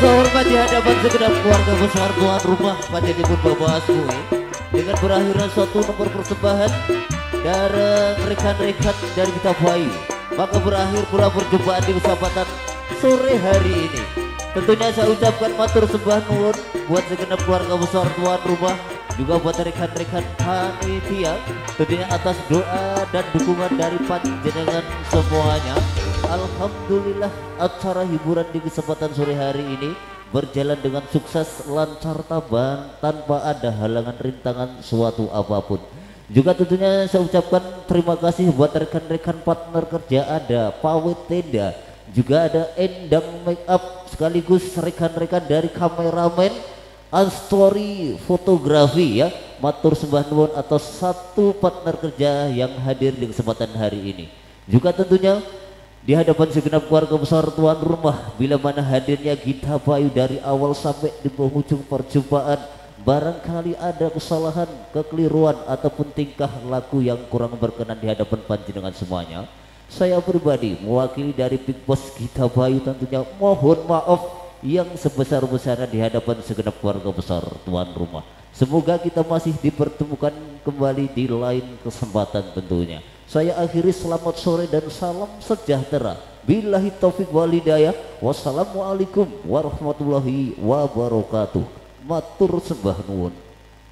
tepat di hadapan segenap keluarga besar tuan rumah Panjenipun Bapak Asmui dengan berakhirnya suatu nomor persembahan dari rekan-rekan dari kita Bayu maka berakhir pula perjumpaan di kesempatan sore hari ini. Tentunya saya ucapkan matur sembah nuwun buat segenap keluarga besar tuan rumah juga buat rekan-rekan panitia tentunya atas doa dan dukungan dari panjenengan semuanya Alhamdulillah acara hiburan di kesempatan sore hari ini berjalan dengan sukses lancar tabang tanpa ada halangan rintangan suatu apa pun. Juga tentunya saya ucapkan terima kasih buat rekan-rekan partner kerja ada Pawet Tenda juga ada Endang Make Up sekaligus rekan-rekan dari kameramen Astori Fotografi ya. Matur Sembah Nuwun atas satu partner kerja yang hadir di kesempatan hari ini. Juga tentunya di hadapan segenap keluarga besar tuan rumah bila mana hadirnya Gita Bayu dari awal sampai di penghujung perjumpaan barangkali ada kesalahan, kekeliruan ataupun tingkah laku yang kurang berkenan di hadapan panjenengan semuanya. Saya pribadi mewakili dari Big Boss Gita Bayu tentunya mohon maaf yang sebesar-besarnya di hadapan segenap keluarga besar tuan rumah. Semoga kita masih dipertemukan kembali di lain kesempatan tentunya saya akhiri selamat sore dan salam sejahtera. Billahi taufik walidayah. Wassalamualaikum warahmatullahi wabarakatuh. Matur sembah nuwun.